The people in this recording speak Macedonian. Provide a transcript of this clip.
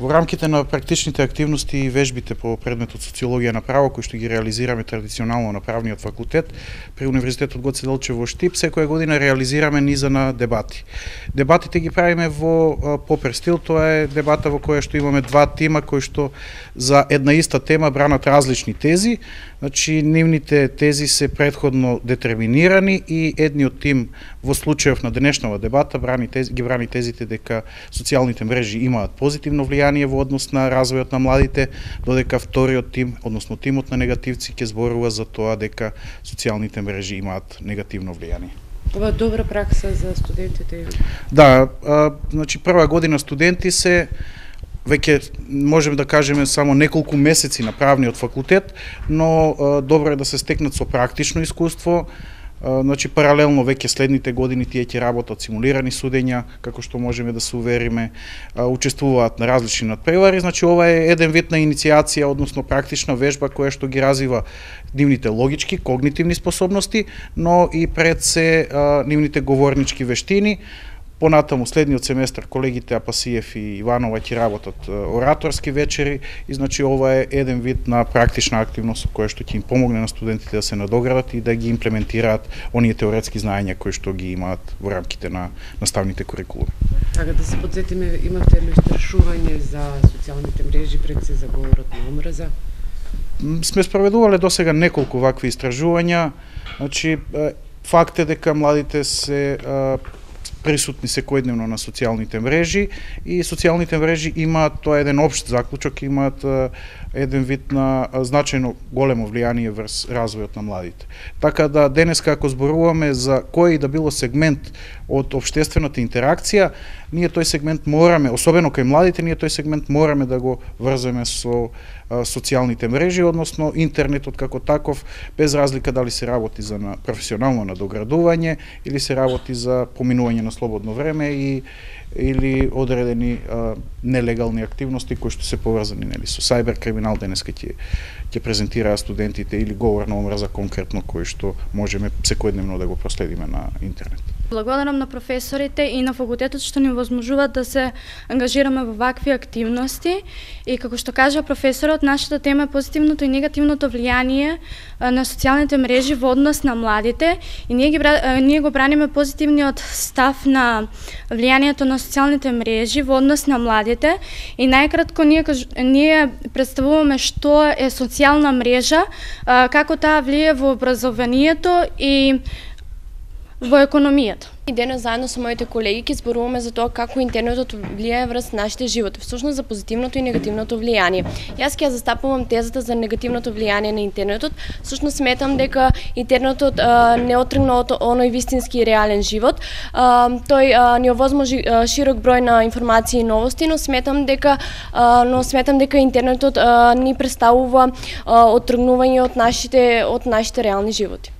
Во рамките на практичните активности и вежбите по предметот социологија на право кои што ги реализираме традиционално на правниот факултет при Универзитетот Гоце Делчев во Штип, секоја година реализираме низа на дебати. Дебатите ги правиме во попер стил, тоа е дебата во која што имаме два тима кои што за една иста тема бранат различни тези, значи нивните тези се предходно детерминирани и едниот тим во случајов на денешнава дебата брани тези, ги брани тезите дека социјалните мрежи имаат позитивно влијание влијание во однос на развојот на младите, додека вториот тим, односно тимот на негативци ќе зборува за тоа дека социјалните мрежи имаат негативно влијание. Ова добра пракса за студентите? Да, а, значи прва година студенти се веќе можеме да кажеме само неколку месеци на правниот факултет, но а, добро е да се стекнат со практично искуство, значи паралелно веќе следните години тие ќе работат симулирани судења, како што можеме да се увериме, учествуваат на различни надпревари, значи ова е еден вид на иницијација, односно практична вежба која што ги развива нивните логички, когнитивни способности, но и пред се нивните говорнички вештини, Понатаму следниот семестар колегите Апасиев и Иванова ќе работат ораторски вечери и значи ова е еден вид на практична активност која што ќе им помогне на студентите да се надоградат и да ги имплементираат оние теоретски знаења кои што ги имаат во рамките на наставните курикулуми. Така да се подсетиме, имате ли истрашување за социјалните мрежи пред се за говорот на омраза? Сме спроведувале до сега неколку вакви истражувања. Значи, факт е дека младите се присутни секојдневно на социјалните мрежи и социјалните мрежи имаат тоа еден општ заклучок, имаат еден вид на значајно големо влијание врз развојот на младите. Така да денес како зборуваме за кој да било сегмент од обштествената интеракција, ние тој сегмент мораме, особено кај младите, ние тој сегмент мораме да го врземе со социјалните мрежи, односно интернетот како таков, без разлика дали се работи за на професионално надоградување или се работи за поминување на на слободно време и или одредени а, нелегални активности кои што се поврзани нели со сајбер криминал денеска ќе ќе презентираа студентите или говор на омраза конкретно кој што можеме секојдневно да го проследиме на интернет. Благодарам на професорите и на факултетот што ни возможуваат да се ангажираме во вакви активности. И како што кажа професорот, нашата тема е позитивното и негативното влијание на социјалните мрежи во однос на младите и ние, ги, ние го браниме позитивниот став на влијанието на социјалните мрежи во однос на младите. И најкратко ние, ние представуваме што е социјална мрежа, како таа влие во образованието и во економијата. И денес заедно со моите колеги ќе зборуваме за тоа како интернетот влијае врз нашите животи, всушност за позитивното и негативното влијание. Јас ќе застапувам тезата за негативното влијание на интернетот. Всушност сметам дека интернетот а, не отргна од оној вистински и реален живот. А, тој а, ни овозможи а, широк број на информации и новости, но сметам дека а, но сметам дека интернетот а, ни представува а, отргнување од нашите од нашите реални животи.